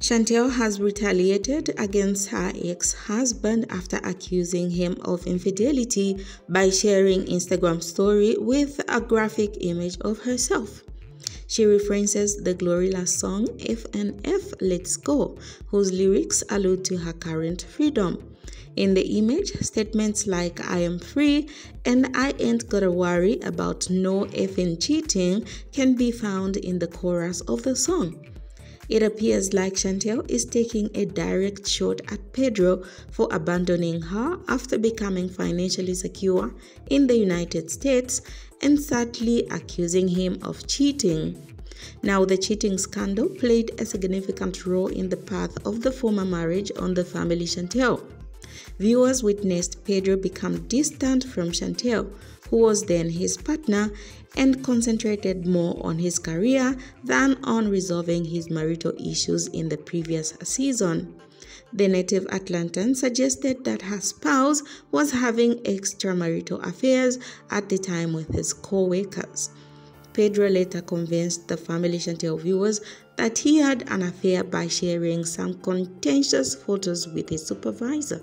Chantel has retaliated against her ex husband after accusing him of infidelity by sharing Instagram story with a graphic image of herself. She references the Glorilla song F and F Let's Go, whose lyrics allude to her current freedom. In the image, statements like I am free and I ain't gotta worry about no effing cheating can be found in the chorus of the song. It appears like Chantel is taking a direct shot at Pedro for abandoning her after becoming financially secure in the United States and sadly accusing him of cheating. Now, the cheating scandal played a significant role in the path of the former marriage on the family Chantel. Viewers witnessed Pedro become distant from Chantel, who was then his partner, and concentrated more on his career than on resolving his marital issues in the previous season. The native Atlantan suggested that her spouse was having extramarital affairs at the time with his co workers. Pedro later convinced the family Chantel viewers that he had an affair by sharing some contentious photos with his supervisor.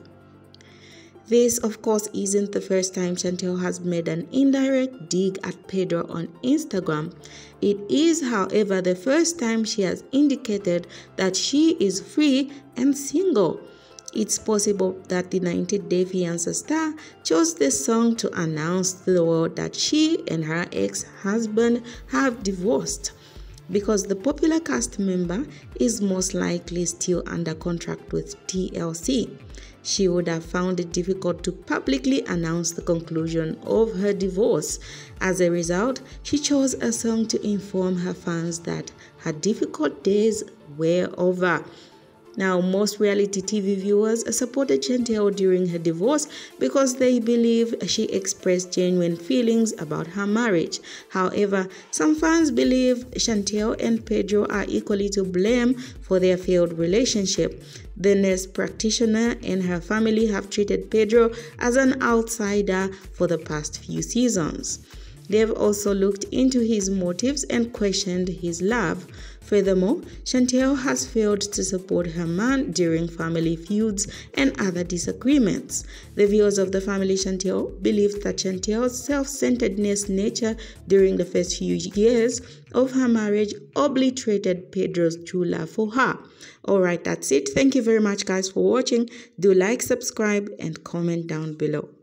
This, of course, isn't the first time Chantel has made an indirect dig at Pedro on Instagram. It is, however, the first time she has indicated that she is free and single. It's possible that the 90 Day Fiancé star chose this song to announce to the world that she and her ex husband have divorced because the popular cast member is most likely still under contract with TLC she would have found it difficult to publicly announce the conclusion of her divorce. As a result, she chose a song to inform her fans that her difficult days were over. Now, most reality TV viewers supported Chantel during her divorce because they believe she expressed genuine feelings about her marriage. However, some fans believe Chantel and Pedro are equally to blame for their failed relationship. The nurse practitioner and her family have treated Pedro as an outsider for the past few seasons. They've also looked into his motives and questioned his love. Furthermore, Chantel has failed to support her man during family feuds and other disagreements. The viewers of the family Chantel believe that Chantel's self centeredness nature during the first few years of her marriage obliterated Pedro's true love for her. Alright, that's it. Thank you very much, guys, for watching. Do like, subscribe, and comment down below.